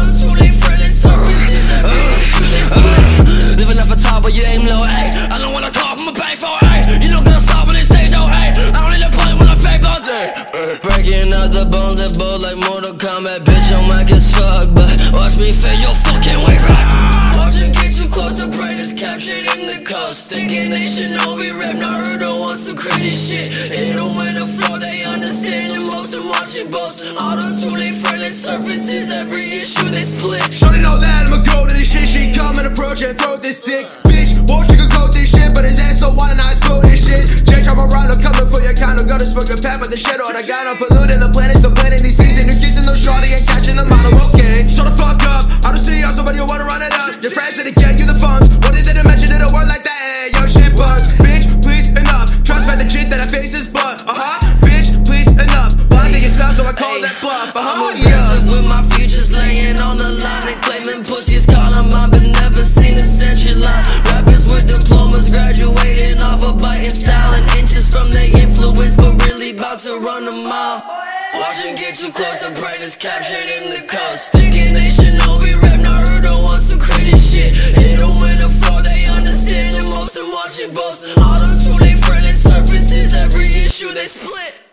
them too late, friend, and surfaces and bitches. Uh, living off a top, but you aim low, Hey, I don't wanna call from a bank for ayy. You don't gonna stop when they stage, oh ayy. I don't need a point when I fake those, ayy. Breaking up the bones that bow like Mortal Kombat, bitch. I'm whack as fuck, but watch me fail your fucking way, right? Watch get too close, the brain is captured in the cuffs, thinking they should know. All Auto-tune friendly surfaces, every issue they split. Shorty know that I'ma go to this shit She come and approach and throw this dick, Bitch, won't you coat this shit? But his ass so wide and I explode this shit. J-Chop around, I'm coming for your kind of Gotta smoke pack the shit All I got, I'm polluting the planet, so Watching get too close, the brain is captured in the cuffs Thinking they should know me, rap Naruto want some crazy shit. Hit them with a flow, they understand the most and watch it all Auto-tune, they friendly surfaces, every issue they split.